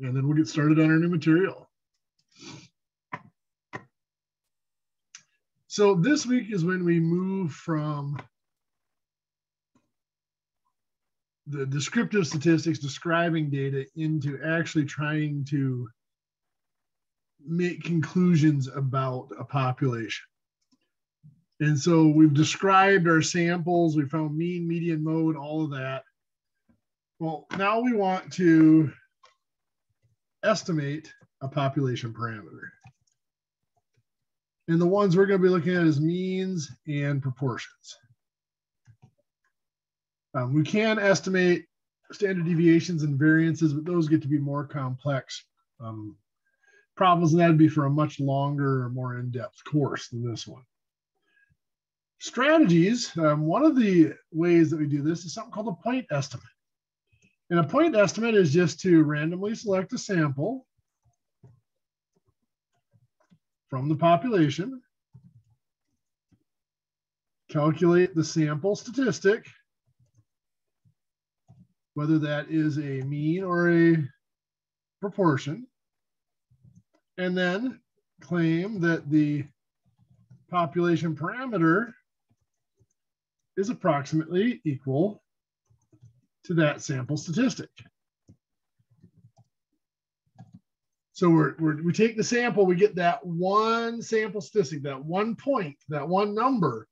and then we'll get started on our new material. So this week is when we move from the descriptive statistics describing data into actually trying to make conclusions about a population. And so we've described our samples, we found mean, median, mode, all of that. Well, now we want to estimate a population parameter. And the ones we're going to be looking at is means and proportions. Um, we can estimate standard deviations and variances, but those get to be more complex um, problems, and that'd be for a much longer, or more in-depth course than this one. Strategies, um, one of the ways that we do this is something called a point estimate. And a point estimate is just to randomly select a sample from the population, calculate the sample statistic, whether that is a mean or a proportion, and then claim that the population parameter is approximately equal to that sample statistic. So we're, we're, we take the sample, we get that one sample statistic, that one point, that one number,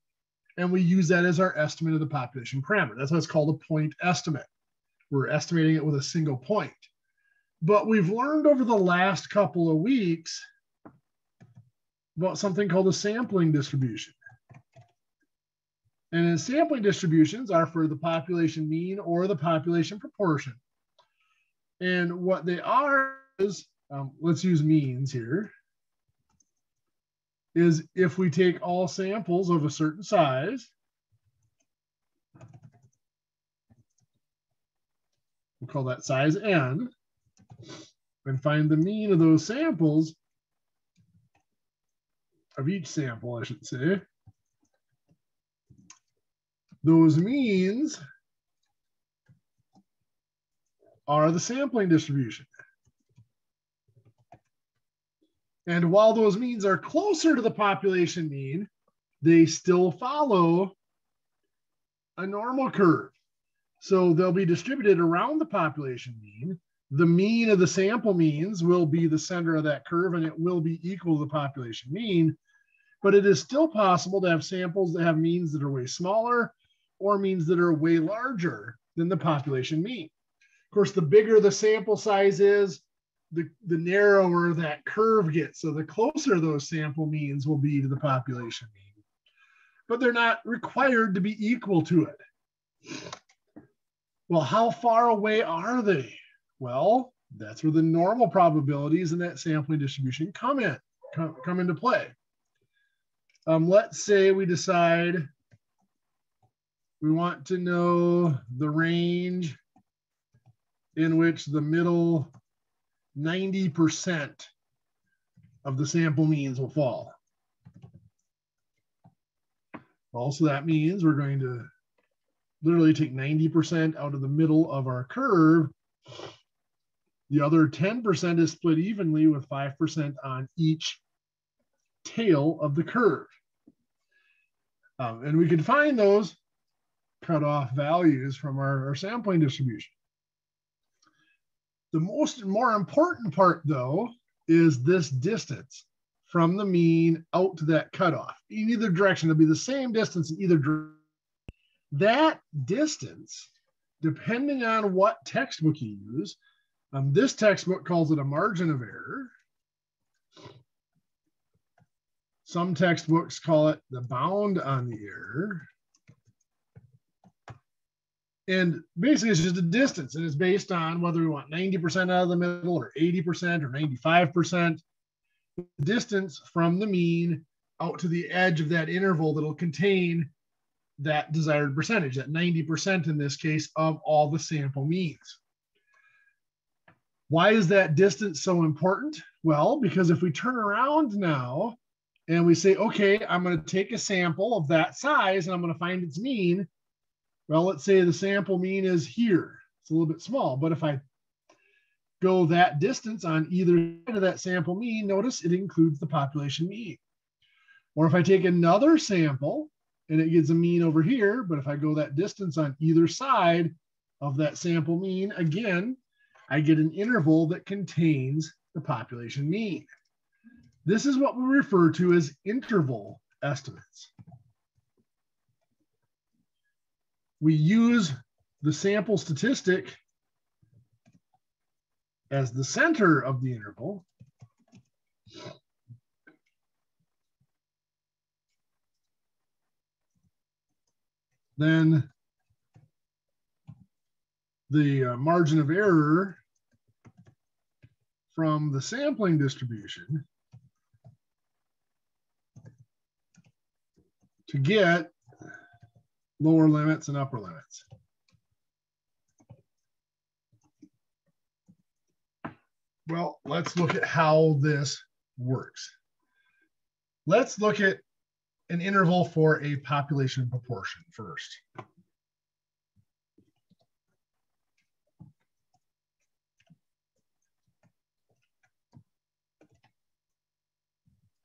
and we use that as our estimate of the population parameter. That's why it's called a point estimate. We're estimating it with a single point. But we've learned over the last couple of weeks about something called a sampling distribution. And sampling distributions are for the population mean or the population proportion. And what they are is, um, let's use means here, is if we take all samples of a certain size, we'll call that size n, and find the mean of those samples, of each sample, I should say, those means are the sampling distribution. And while those means are closer to the population mean, they still follow a normal curve. So they'll be distributed around the population mean. The mean of the sample means will be the center of that curve and it will be equal to the population mean. But it is still possible to have samples that have means that are way smaller or means that are way larger than the population mean. Of course, the bigger the sample size is, the, the narrower that curve gets. So the closer those sample means will be to the population mean. But they're not required to be equal to it. Well, how far away are they? Well, that's where the normal probabilities in that sampling distribution come in, come, come into play. Um, let's say we decide we want to know the range in which the middle 90% of the sample means will fall. Also, that means we're going to literally take 90% out of the middle of our curve. The other 10% is split evenly with 5% on each tail of the curve. Um, and we can find those cutoff values from our, our sampling distribution. The most more important part though is this distance from the mean out to that cutoff. In either direction, it'll be the same distance in either direction. That distance, depending on what textbook you use, um, this textbook calls it a margin of error. Some textbooks call it the bound on the error. And basically, it's just a distance, and it's based on whether we want 90% out of the middle, or 80%, or 95%. Distance from the mean out to the edge of that interval that'll contain that desired percentage, that 90% in this case of all the sample means. Why is that distance so important? Well, because if we turn around now and we say, okay, I'm going to take a sample of that size and I'm going to find its mean, well, let's say the sample mean is here. It's a little bit small, but if I go that distance on either side of that sample mean, notice it includes the population mean. Or if I take another sample and it gives a mean over here, but if I go that distance on either side of that sample mean, again, I get an interval that contains the population mean. This is what we refer to as interval estimates. We use the sample statistic as the center of the interval. Then the uh, margin of error from the sampling distribution to get lower limits and upper limits. Well, let's look at how this works. Let's look at an interval for a population proportion first.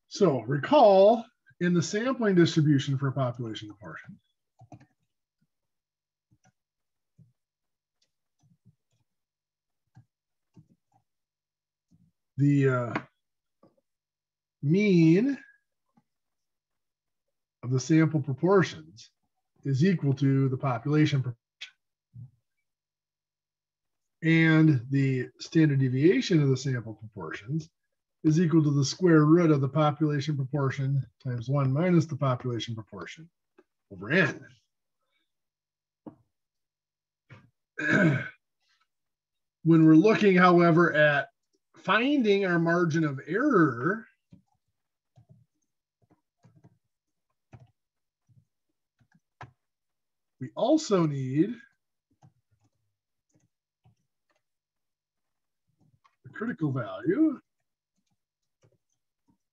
So recall in the sampling distribution for population proportion, the uh, mean of the sample proportions is equal to the population proportion. And the standard deviation of the sample proportions is equal to the square root of the population proportion times 1 minus the population proportion over n. when we're looking, however, at finding our margin of error, we also need the critical value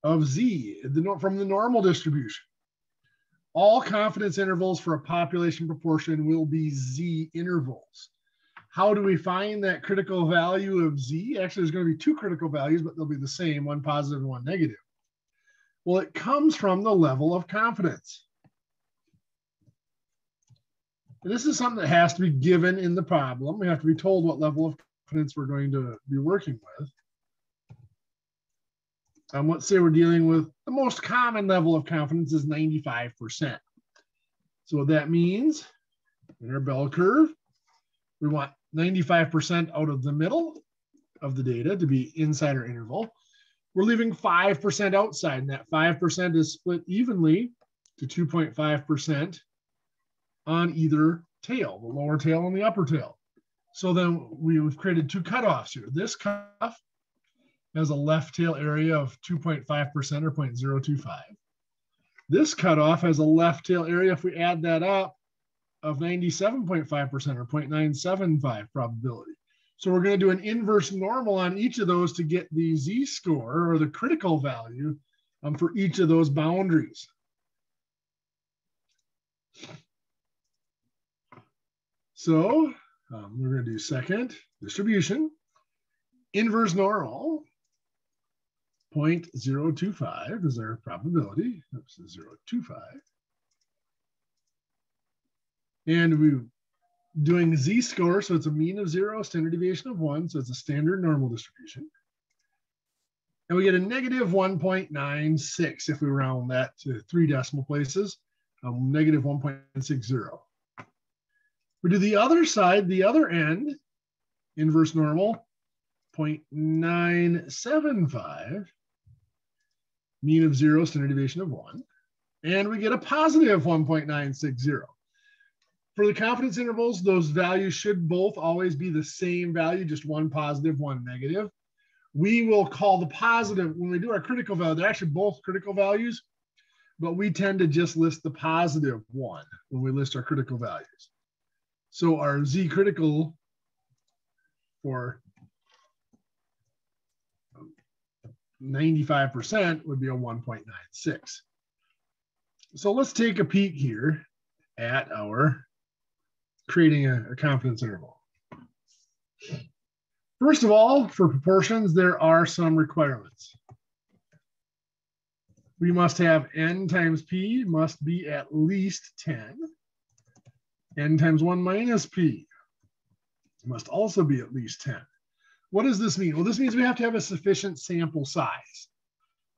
of z from the normal distribution. All confidence intervals for a population proportion will be z intervals. How do we find that critical value of z? Actually, there's going to be two critical values, but they'll be the same, one positive and one negative. Well, it comes from the level of confidence. And this is something that has to be given in the problem. We have to be told what level of confidence we're going to be working with. Um, let's say we're dealing with the most common level of confidence is 95%. So what that means in our bell curve, we want 95% out of the middle of the data to be inside our interval. We're leaving 5% outside, and that 5% is split evenly to 2.5% on either tail, the lower tail and the upper tail. So then we've created two cutoffs here. This cutoff has a left tail area of 2.5% or 0.025. This cutoff has a left tail area, if we add that up, of 97.5% or 0.975 probability. So we're going to do an inverse normal on each of those to get the z-score or the critical value um, for each of those boundaries. So um, we're going to do second distribution, inverse normal, 0.025 is our probability. Oops, 0.25. And we're doing z-score, so it's a mean of zero, standard deviation of one, so it's a standard normal distribution. And we get a negative 1.96 if we round that to three decimal places, um, negative 1.60. We do the other side, the other end, inverse normal, 0.975, mean of zero, standard deviation of one, and we get a positive 1.960 for the confidence intervals, those values should both always be the same value, just one positive, one negative. We will call the positive, when we do our critical value, they're actually both critical values, but we tend to just list the positive one when we list our critical values. So our Z critical for 95% would be a 1.96. So let's take a peek here at our creating a, a confidence interval. First of all, for proportions, there are some requirements. We must have n times p must be at least 10. n times 1 minus p must also be at least 10. What does this mean? Well, this means we have to have a sufficient sample size.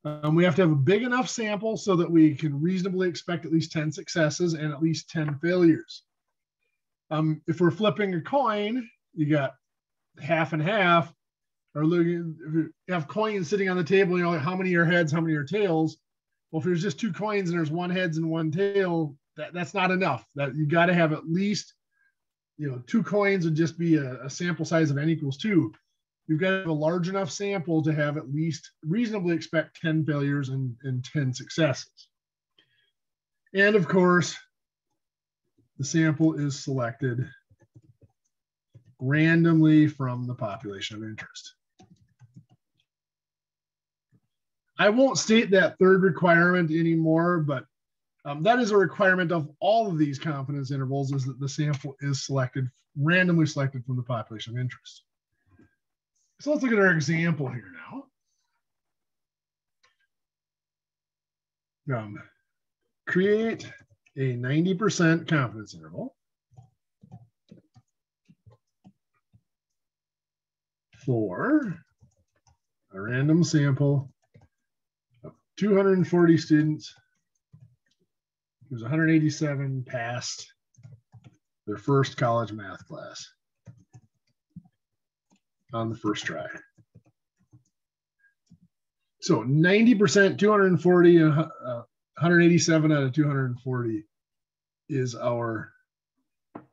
Um, we have to have a big enough sample so that we can reasonably expect at least 10 successes and at least 10 failures. Um, if we're flipping a coin, you got half and half, or if you have coins sitting on the table, you know, how many are heads, how many are tails. Well, if there's just two coins and there's one heads and one tail, that, that's not enough. That you got to have at least, you know, two coins would just be a, a sample size of n equals two. You've got to have a large enough sample to have at least reasonably expect 10 failures and, and 10 successes. And of course, the sample is selected randomly from the population of interest. I won't state that third requirement anymore, but um, that is a requirement of all of these confidence intervals is that the sample is selected, randomly selected from the population of interest. So let's look at our example here now. Um, create a 90% confidence interval for a random sample of 240 students who's 187 passed their first college math class on the first try. So 90%, 240, uh, 187 out of 240 is our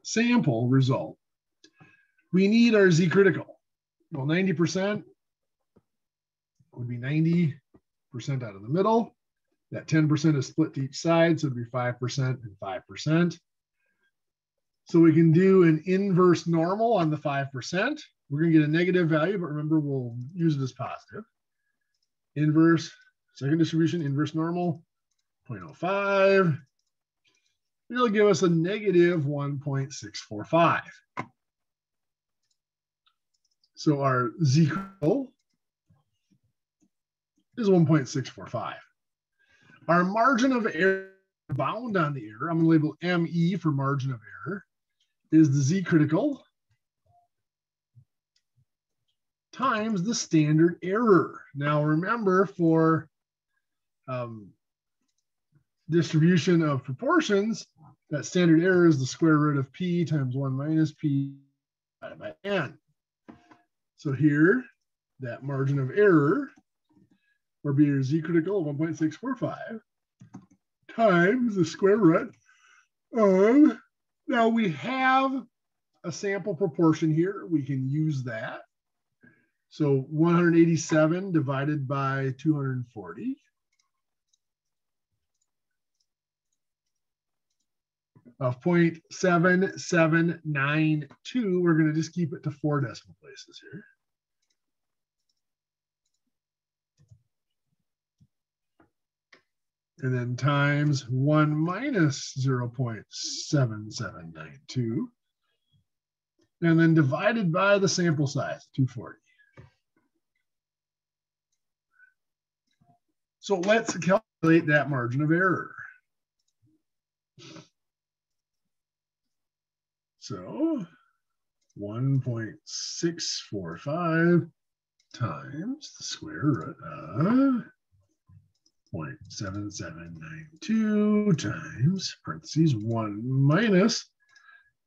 sample result. We need our Z critical. Well, 90% would be 90% out of the middle. That 10% is split to each side, so it'd be 5% and 5%. So we can do an inverse normal on the 5%. We're going to get a negative value, but remember, we'll use it as positive. Inverse, second distribution, inverse normal, 0.05. It'll give us a negative 1.645. So our z critical is 1.645. Our margin of error bound on the error, I'm to label ME for margin of error, is the z critical times the standard error. Now remember for um, distribution of proportions, that standard error is the square root of p times 1 minus p divided by n. So here, that margin of error, or b z critical of 1.645, times the square root of, now we have a sample proportion here. We can use that. So 187 divided by 240. Of 0.7792, we're going to just keep it to four decimal places here. And then times 1 minus 0.7792. And then divided by the sample size, 240. So let's calculate that margin of error. So 1.645 times the square root of 0.7792 times parentheses 1 minus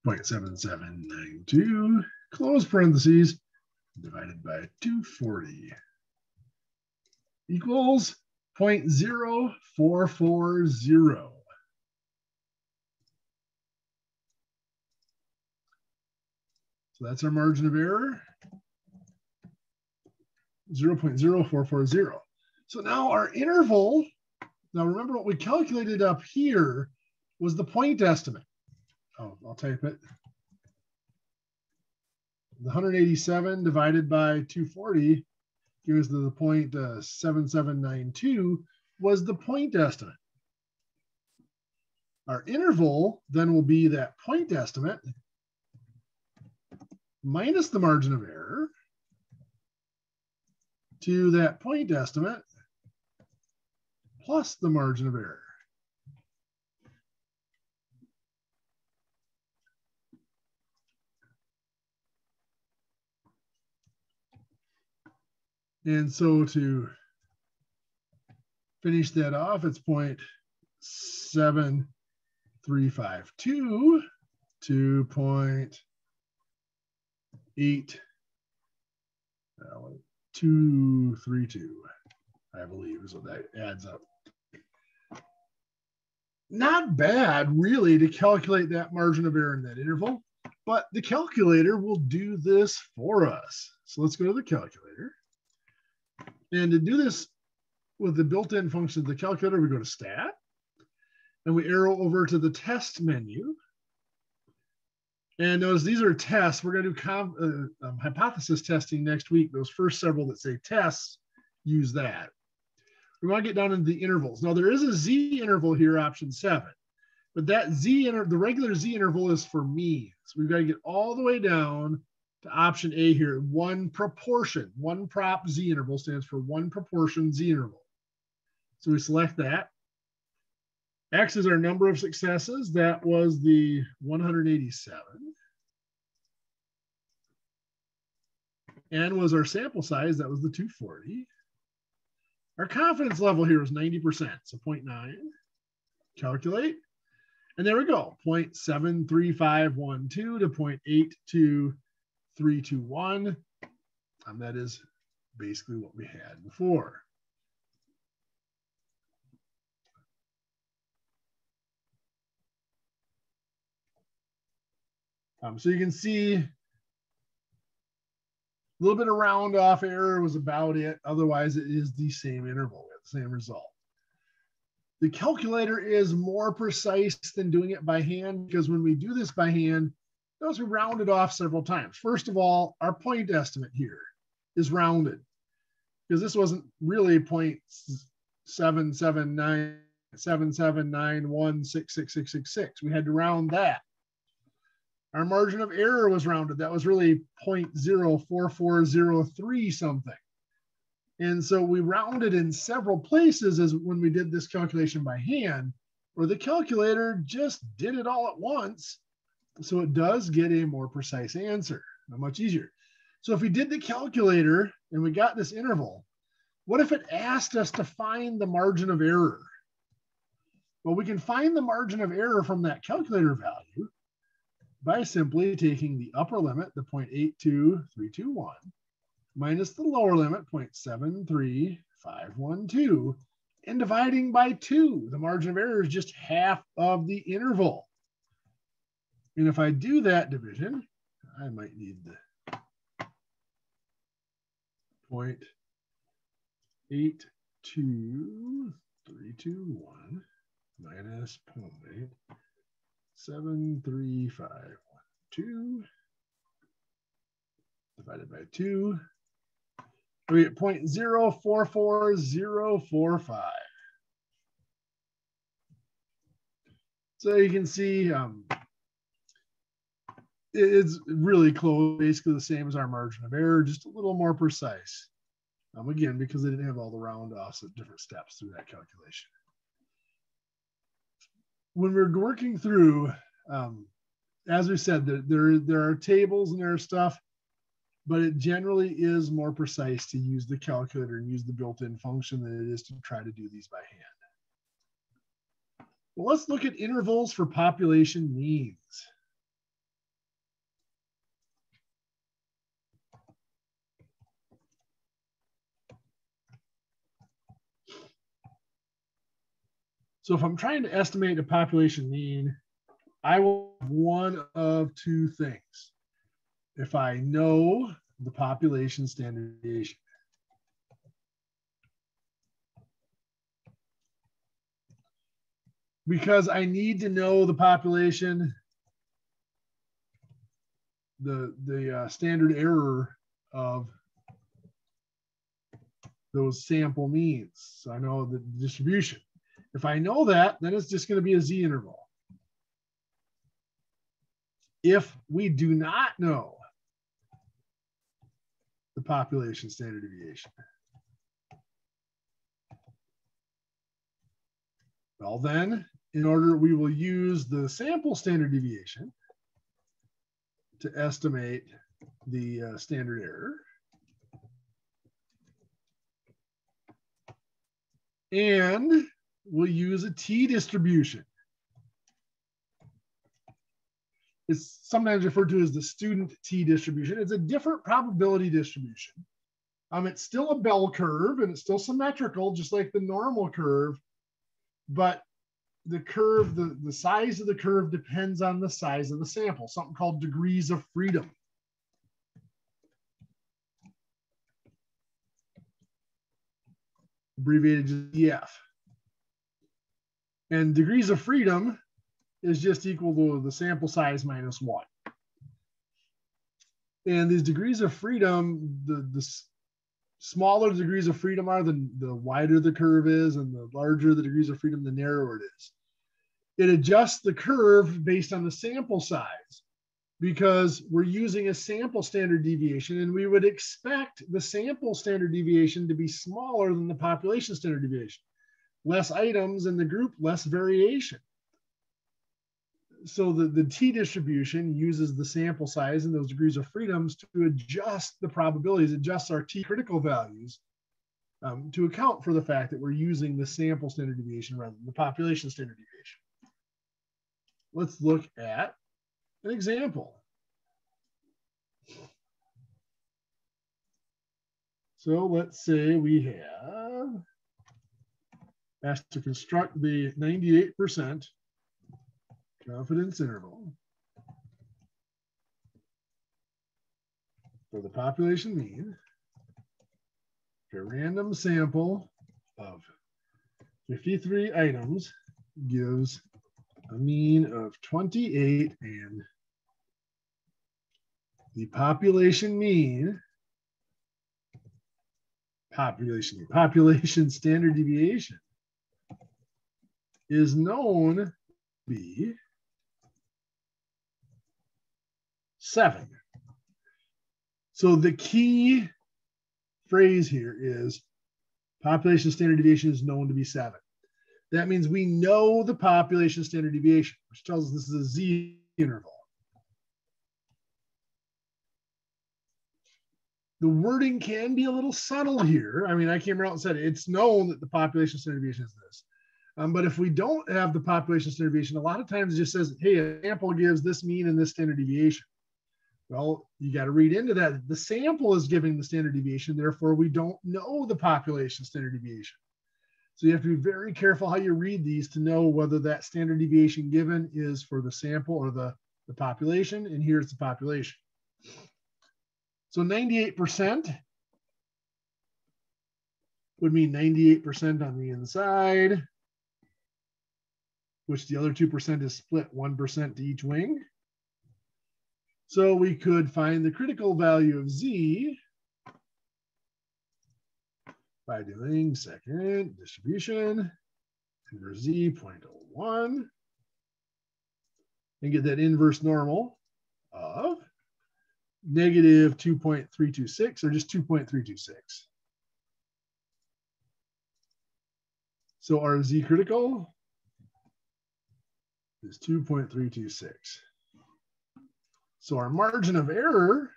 0.7792 close parentheses divided by 240 equals 0.0440. So that's our margin of error, 0.0440. So now our interval, now remember what we calculated up here was the point estimate. Oh, I'll type it. The 187 divided by 240 gives the point uh, 7792 was the point estimate. Our interval then will be that point estimate minus the margin of error to that point estimate plus the margin of error. And so to finish that off, it's point seven three five two to point eight uh, two three two, I believe is what that adds up. Not bad, really, to calculate that margin of error in that interval, but the calculator will do this for us. So let's go to the calculator. And to do this with the built-in function of the calculator, we go to stat and we arrow over to the test menu. And those these are tests. We're going to do uh, um, hypothesis testing next week. Those first several that say tests, use that. We want to get down into the intervals. Now there is a Z interval here, option seven, but that Z inter the regular Z interval is for means. So we've got to get all the way down to option A here, one proportion, one prop Z interval stands for one proportion Z interval. So we select that. X is our number of successes. That was the 187. N was our sample size. That was the 240. Our confidence level here is 90%, so 0.9. Calculate. And there we go, 0.73512 to 0.82 321. Um, that is basically what we had before. Um, so you can see a little bit of round off error was about it. Otherwise, it is the same interval, the same result. The calculator is more precise than doing it by hand because when we do this by hand, those we rounded off several times. First of all, our point estimate here is rounded because this wasn't really point seven seven nine seven seven nine one six six six six six. We had to round that. Our margin of error was rounded. That was really 0.04403 something. And so we rounded in several places as when we did this calculation by hand, or the calculator just did it all at once so it does get a more precise answer, much easier. So if we did the calculator and we got this interval, what if it asked us to find the margin of error? Well, we can find the margin of error from that calculator value by simply taking the upper limit, the 0.82321, minus the lower limit, 0.73512, and dividing by two. The margin of error is just half of the interval. And if I do that division, I might need the point eight two three two one minus point seven three five one two divided by two. We get point zero four four zero four five. So you can see um, it's really close, basically the same as our margin of error, just a little more precise. Um, again, because they didn't have all the round offs at different steps through that calculation. When we're working through, um, as we said, there, there, there are tables and there are stuff, but it generally is more precise to use the calculator and use the built-in function than it is to try to do these by hand. Well, let's look at intervals for population means. So if I'm trying to estimate a population mean, I will have one of two things. If I know the population standard deviation. Because I need to know the population, the, the uh, standard error of those sample means. So I know the distribution. If I know that, then it's just going to be a Z interval. If we do not know the population standard deviation, well then, in order, we will use the sample standard deviation to estimate the uh, standard error. And we'll use a t distribution. It's sometimes referred to as the student t distribution. It's a different probability distribution. Um, it's still a bell curve and it's still symmetrical, just like the normal curve, but the curve, the, the size of the curve depends on the size of the sample, something called degrees of freedom. Abbreviated DF. And degrees of freedom is just equal to the sample size minus one. And these degrees of freedom, the, the smaller degrees of freedom are, the, the wider the curve is, and the larger the degrees of freedom, the narrower it is. It adjusts the curve based on the sample size because we're using a sample standard deviation and we would expect the sample standard deviation to be smaller than the population standard deviation. Less items in the group, less variation so the, the t distribution uses the sample size and those degrees of freedoms to adjust the probabilities, adjust our t critical values um, to account for the fact that we're using the sample standard deviation rather than the population standard deviation. Let's look at an example. So let's say we have asked to construct the 98% confidence interval. For the population mean a random sample of 53 items gives a mean of 28 and the population mean population population standard deviation is known to be seven. So the key phrase here is population standard deviation is known to be seven. That means we know the population standard deviation, which tells us this is a z interval. The wording can be a little subtle here. I mean, I came out and said it's known that the population standard deviation is this. Um, but if we don't have the population standard deviation, a lot of times it just says, hey, a sample gives this mean and this standard deviation. Well, you got to read into that. The sample is giving the standard deviation, therefore, we don't know the population standard deviation. So you have to be very careful how you read these to know whether that standard deviation given is for the sample or the, the population. And here's the population. So 98% would mean 98% on the inside, which the other 2% is split 1% to each wing. So we could find the critical value of z by doing second distribution over z 0.01 and get that inverse normal of negative 2.326 or just 2.326. So our z critical is 2.326. So our margin of error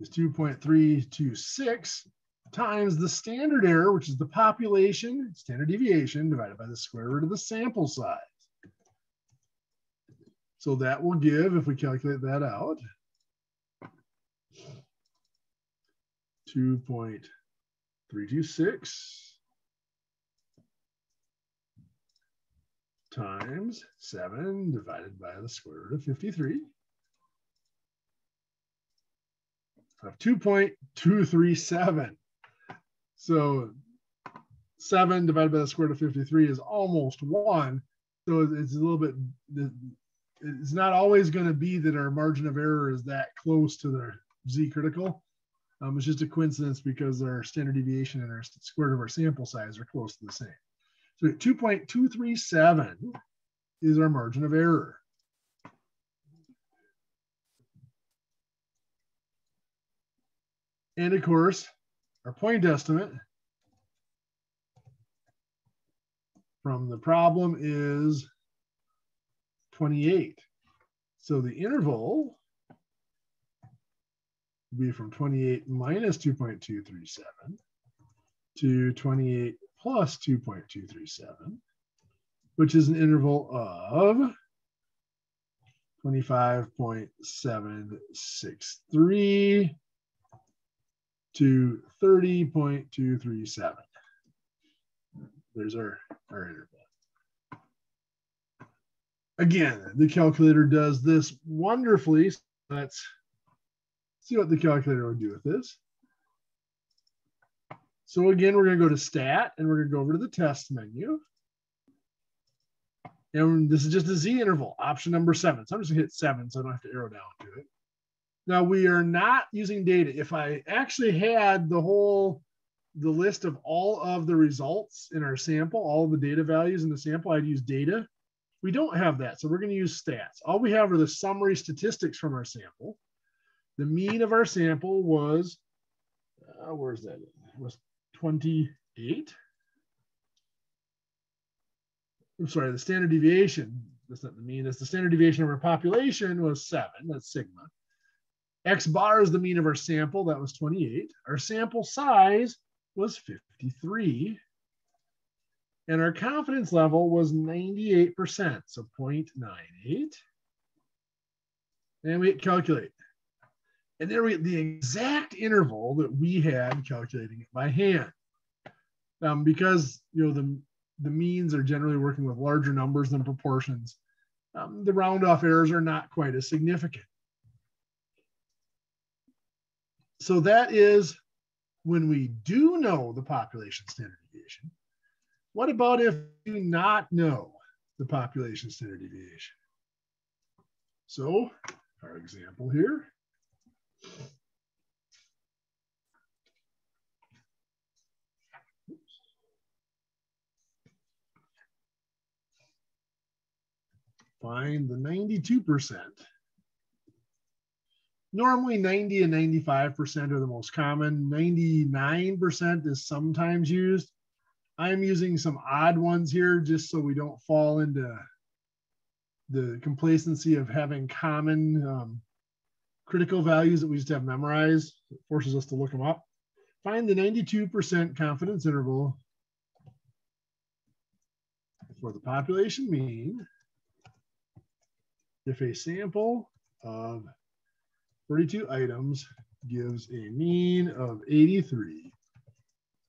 is 2.326 times the standard error, which is the population standard deviation divided by the square root of the sample size. So that will give, if we calculate that out, 2.326 times 7 divided by the square root of 53. of 2.237. So 7 divided by the square root of 53 is almost 1. So it's a little bit, it's not always going to be that our margin of error is that close to the z critical. Um, it's just a coincidence because our standard deviation and our square root of our sample size are close to the same. So 2.237 is our margin of error. And of course, our point estimate from the problem is 28. So the interval will be from 28 minus 2.237 to 28 plus 2.237, which is an interval of 25.763 to 30.237. There's our, our interval. Again, the calculator does this wonderfully. Let's see what the calculator would do with this. So again, we're going to go to stat and we're going to go over to the test menu. And this is just a Z interval, option number seven. So I'm just gonna hit seven so I don't have to arrow down to it. Now we are not using data. If I actually had the whole, the list of all of the results in our sample, all the data values in the sample, I'd use data. We don't have that, so we're gonna use stats. All we have are the summary statistics from our sample. The mean of our sample was, uh, where's that? It was 28. I'm sorry, the standard deviation, that's not the mean, that's the standard deviation of our population was seven, that's sigma. X bar is the mean of our sample, that was 28. Our sample size was 53. And our confidence level was 98%, so 0.98. And we calculate. And there we the exact interval that we had calculating it by hand. Um, because you know the the means are generally working with larger numbers than proportions, um, the round off errors are not quite as significant. So that is when we do know the population standard deviation. What about if we do not know the population standard deviation? So our example here. Find the 92%. Normally 90 and 95% are the most common. 99% is sometimes used. I'm using some odd ones here just so we don't fall into the complacency of having common um, critical values that we just have memorized. It forces us to look them up. Find the 92% confidence interval for the population mean if a sample of 42 items gives a mean of 83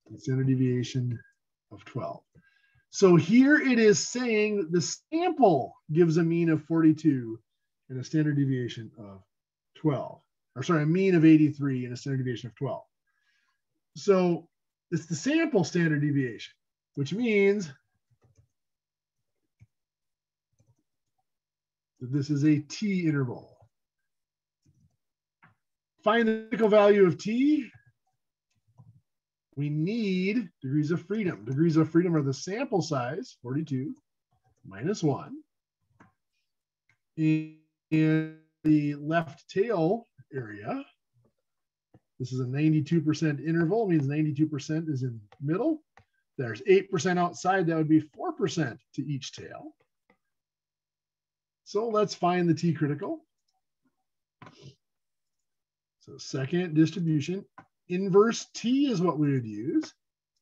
and standard deviation of 12. So here it is saying the sample gives a mean of 42 and a standard deviation of 12, or sorry, a mean of 83 and a standard deviation of 12. So it's the sample standard deviation, which means this is a t interval. Find the critical value of t. We need degrees of freedom. Degrees of freedom are the sample size, 42, minus 1. In the left tail area, this is a 92% interval, means 92% is in middle. There's 8% outside, that would be 4% to each tail. So let's find the T critical. So second distribution, inverse T is what we would use,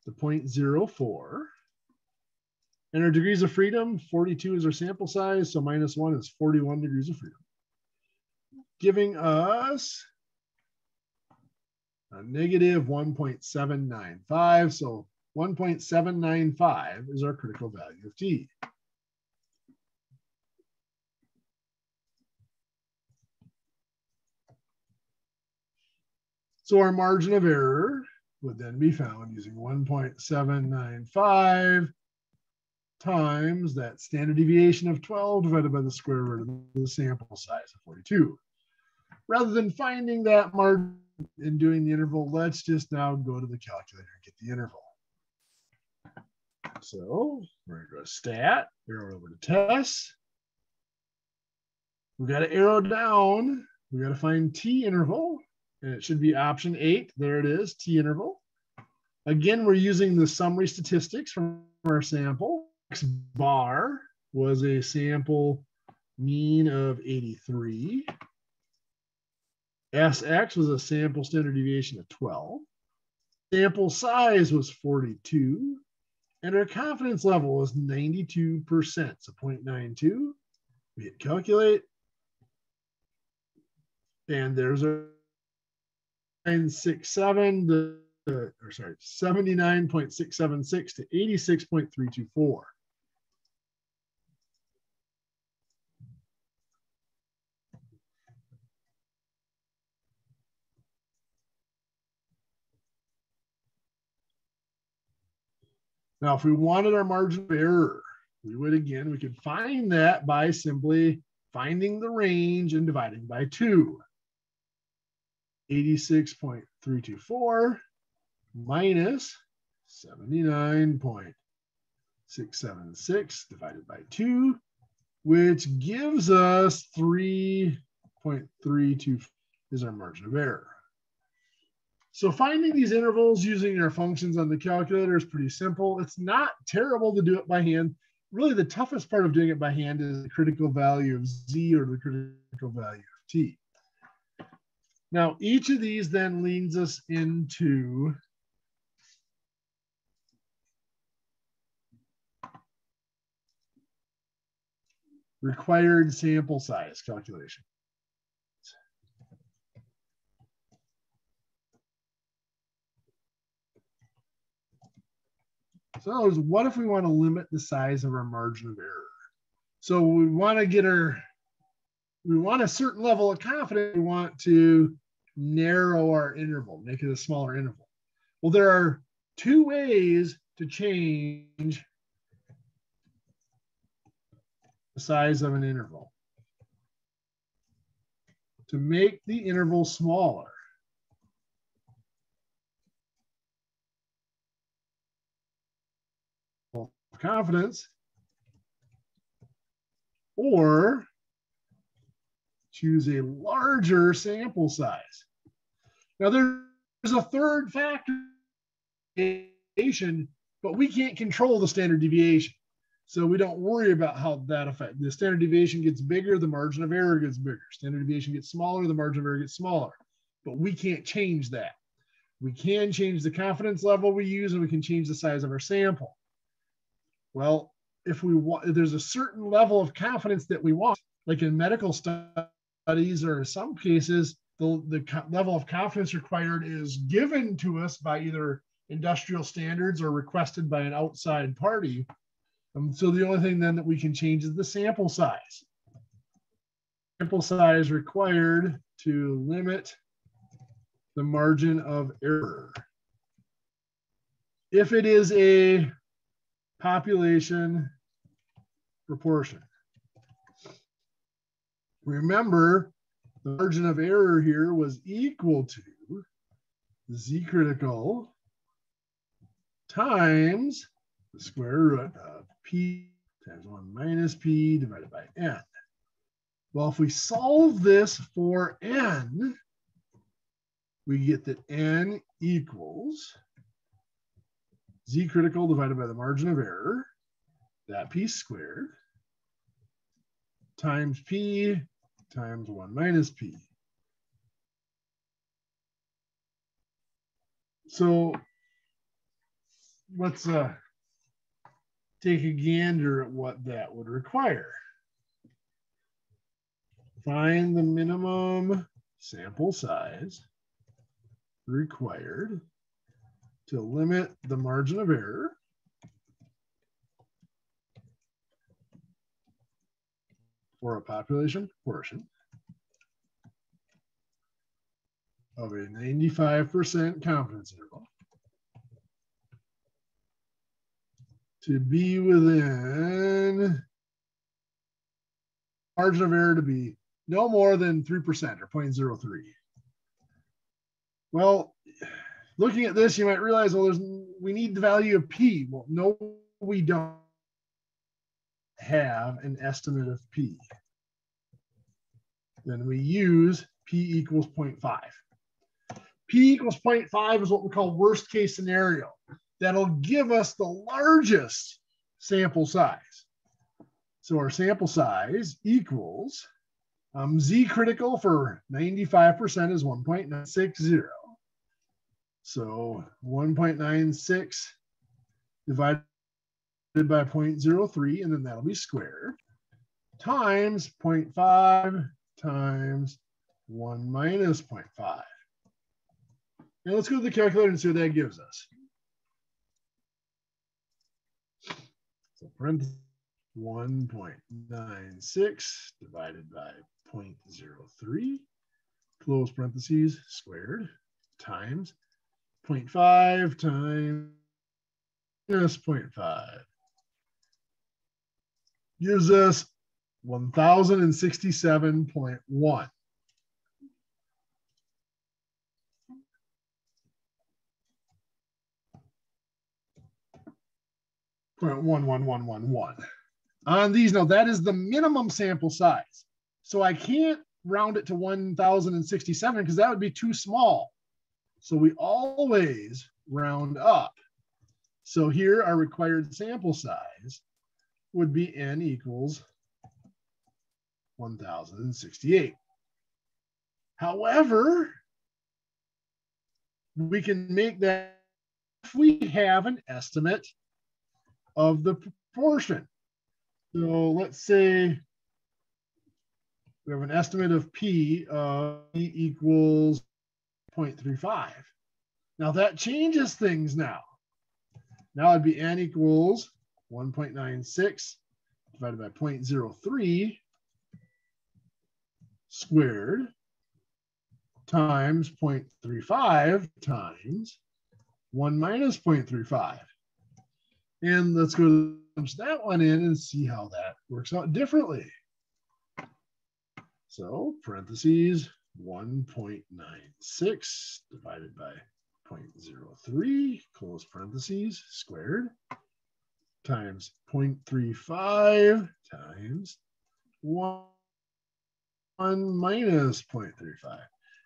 the 0.04. And our degrees of freedom, 42 is our sample size, so minus one is 41 degrees of freedom. Giving us a negative 1.795. So 1.795 is our critical value of T. So our margin of error would then be found using 1.795 times that standard deviation of 12 divided by the square root of the sample size of 42. Rather than finding that margin and doing the interval, let's just now go to the calculator and get the interval. So we're going to go to stat, arrow over to test. We've got to arrow down. We got to find t interval. And it should be option eight. There it is, T interval. Again, we're using the summary statistics from our sample. X bar was a sample mean of 83. SX was a sample standard deviation of 12. Sample size was 42. And our confidence level was 92%, so 0.92. We hit calculate. And there's a 967 to, or sorry, 79.676 to 86.324. Now, if we wanted our margin of error, we would again, we could find that by simply finding the range and dividing by two. 86.324 minus 79.676 divided by 2, which gives us 3.32 is our margin of error. So finding these intervals using our functions on the calculator is pretty simple. It's not terrible to do it by hand. Really the toughest part of doing it by hand is the critical value of Z or the critical value of T. Now, each of these then leads us into required sample size calculation. So what if we want to limit the size of our margin of error? So we want to get our, we want a certain level of confidence. We want to narrow our interval, make it a smaller interval. Well, there are two ways to change the size of an interval. To make the interval smaller, confidence or choose a larger sample size. Now there's a third factor, but we can't control the standard deviation. So we don't worry about how that affects. The standard deviation gets bigger, the margin of error gets bigger. Standard deviation gets smaller, the margin of error gets smaller. But we can't change that. We can change the confidence level we use and we can change the size of our sample. Well, if we want, there's a certain level of confidence that we want, like in medical studies or in some cases, the, the level of confidence required is given to us by either industrial standards or requested by an outside party. Um, so the only thing then that we can change is the sample size. Sample size required to limit the margin of error. If it is a population proportion. Remember, the margin of error here was equal to z critical times the square root of p times 1 minus p divided by n. Well, if we solve this for n, we get that n equals z critical divided by the margin of error, that p squared, times p times 1 minus p. So let's uh, take a gander at what that would require. Find the minimum sample size required to limit the margin of error. for a population portion of a 95% confidence interval to be within margin of error to be no more than 3% or 0.03. Well, looking at this, you might realize, well, there's we need the value of p. Well, no, we don't have an estimate of p. Then we use p equals 0.5. p equals 0.5 is what we call worst case scenario. That'll give us the largest sample size. So our sample size equals um, Z critical for 95% is 1.960. So 1.96 divided by 0.03, and then that'll be squared, times 0.5 times 1 minus 0.5. Now let's go to the calculator and see what that gives us. So parentheses 1.96 divided by 0.03, close parentheses, squared, times 0.5 times minus 0.5 gives us 1067.1. Point one one one one one. On these, now that is the minimum sample size. So I can't round it to 1067 because that would be too small. So we always round up. So here our required sample size would be n equals 1068. However, we can make that if we have an estimate of the proportion. So let's say we have an estimate of P of P equals 0.35. Now that changes things now. Now it'd be N equals 1.96 divided by 0.03 squared times 0.35 times 1 minus 0.35. And let's go to that one in and see how that works out differently. So parentheses 1.96 divided by 0.03, close parentheses, squared, times 0.35 times 1, 1 minus 0.35.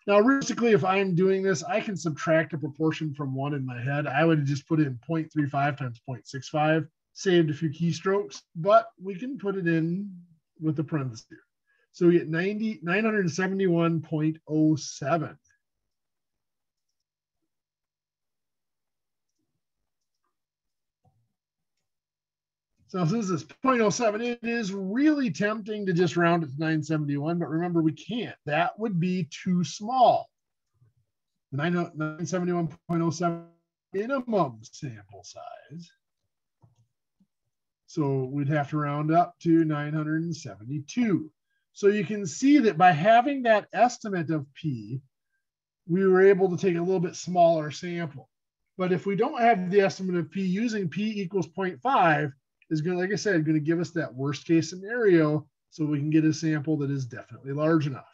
Now, realistically, if I'm doing this, I can subtract a proportion from 1 in my head. I would just put in 0.35 times 0.65, saved a few keystrokes, but we can put it in with the parentheses. So we get 90, 971.07. So since it's 0.07, it is really tempting to just round it to 971, but remember we can't. That would be too small. 971.07 minimum sample size. So we'd have to round up to 972. So you can see that by having that estimate of P, we were able to take a little bit smaller sample. But if we don't have the estimate of P using P equals 0.5, is going to, like I said, going to give us that worst case scenario so we can get a sample that is definitely large enough.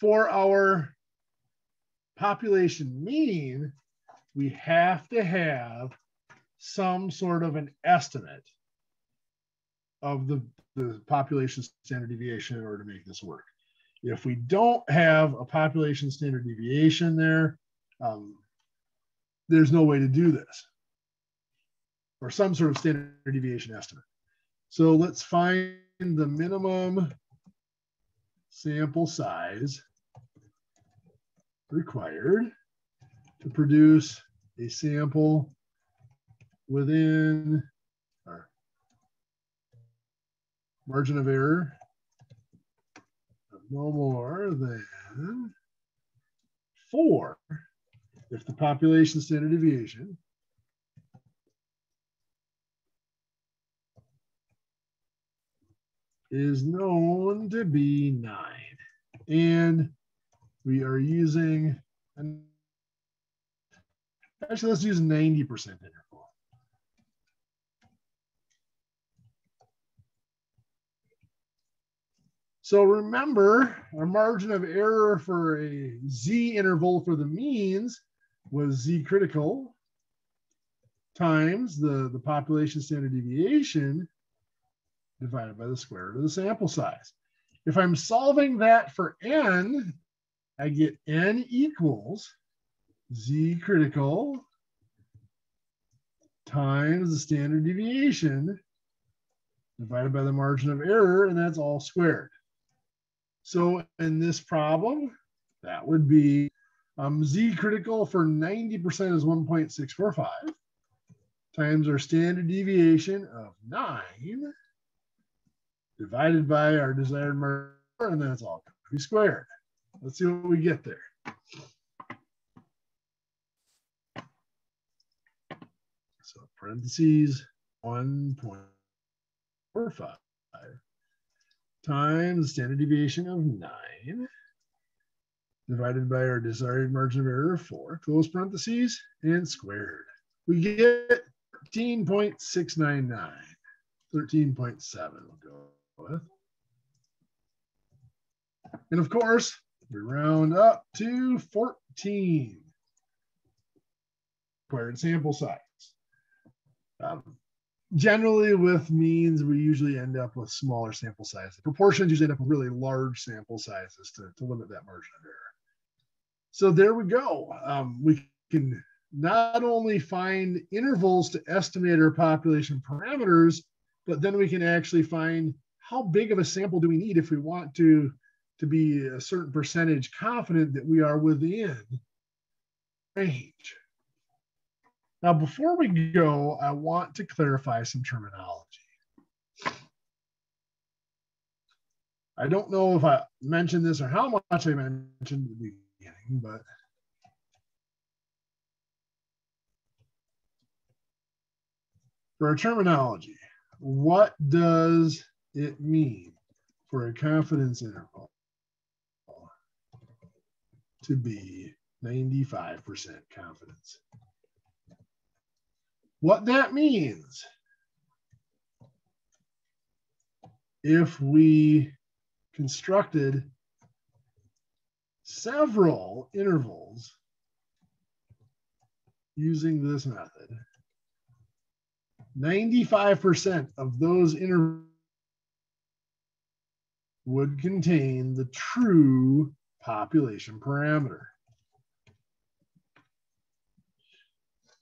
For our population mean, we have to have some sort of an estimate of the, the population standard deviation in order to make this work. If we don't have a population standard deviation there, um, there's no way to do this or some sort of standard deviation estimate. So let's find the minimum sample size required to produce a sample within our margin of error of no more than four if the population standard deviation is known to be nine. And we are using, actually, let's use 90% interval. So remember, our margin of error for a z interval for the means was z critical times the, the population standard deviation divided by the square root of the sample size. If I'm solving that for n, I get n equals z critical times the standard deviation divided by the margin of error, and that's all squared. So in this problem, that would be um, z critical for 90% is 1.645 times our standard deviation of 9 divided by our desired margin, and then it's all be squared. Let's see what we get there. So parentheses 1.45 times standard deviation of 9 divided by our desired margin of error of 4, close parentheses, and squared. We get 13.699. 13.7 we'll go with. And of course, we round up to 14 required sample size. Um, generally with means, we usually end up with smaller sample sizes. Proportions usually end up with really large sample sizes to, to limit that margin of error. So there we go. Um, we can not only find intervals to estimate our population parameters, but then we can actually find how big of a sample do we need if we want to, to be a certain percentage confident that we are within range. Now, before we go, I want to clarify some terminology. I don't know if I mentioned this or how much I mentioned at the beginning, but for our terminology, what does it mean for a confidence interval to be 95% confidence? What that means, if we constructed several intervals using this method, 95% of those intervals would contain the true population parameter.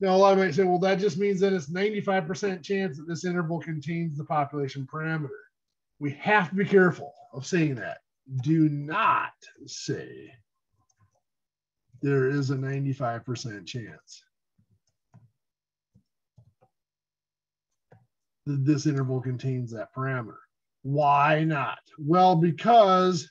Now, a lot of might say, well, that just means that it's 95% chance that this interval contains the population parameter. We have to be careful of saying that. Do not say there is a 95% chance. that this interval contains that parameter. Why not? Well, because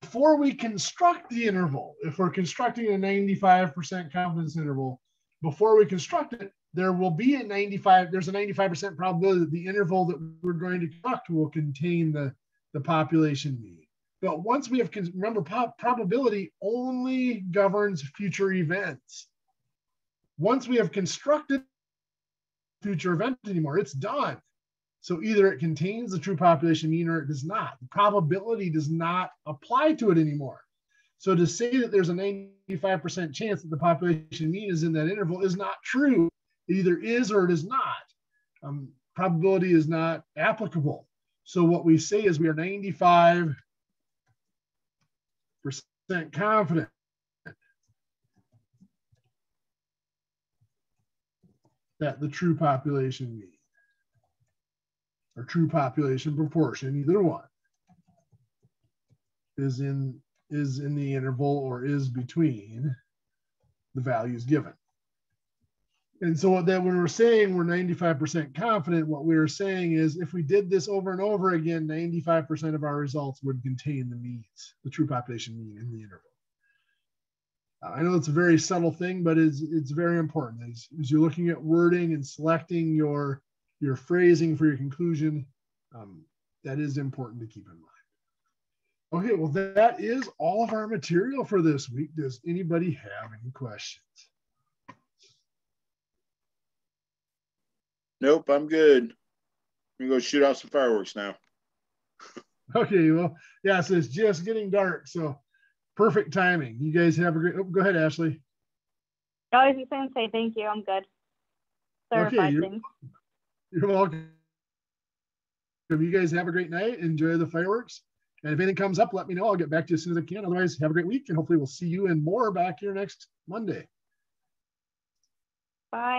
before we construct the interval, if we're constructing a 95% confidence interval, before we construct it, there will be a 95, there's a 95% probability that the interval that we're going to construct will contain the, the population mean. But once we have, remember, probability only governs future events. Once we have constructed future event anymore, it's done. So either it contains the true population mean or it does not. The probability does not apply to it anymore. So to say that there's a 95% chance that the population mean is in that interval is not true. It either is or it is not. Um, probability is not applicable. So what we say is we are 95% confident that the true population mean or true population proportion, either one, is in is in the interval or is between the values given. And so that when we're saying we're 95% confident, what we are saying is if we did this over and over again, 95% of our results would contain the means, the true population mean in the interval. I know it's a very subtle thing, but it's, it's very important. As, as you're looking at wording and selecting your your phrasing for your conclusion. Um, that is important to keep in mind. Okay, well, that is all of our material for this week. Does anybody have any questions? Nope, I'm good. I'm gonna go shoot off some fireworks now. okay, well, yeah, so it's just getting dark, so perfect timing. You guys have a great. Oh, go ahead, Ashley. I was just gonna say thank you. I'm good. okay, you're, you're welcome. You guys have a great night. Enjoy the fireworks. And if anything comes up, let me know. I'll get back to you as soon as I can. Otherwise, have a great week and hopefully we'll see you and more back here next Monday. Bye.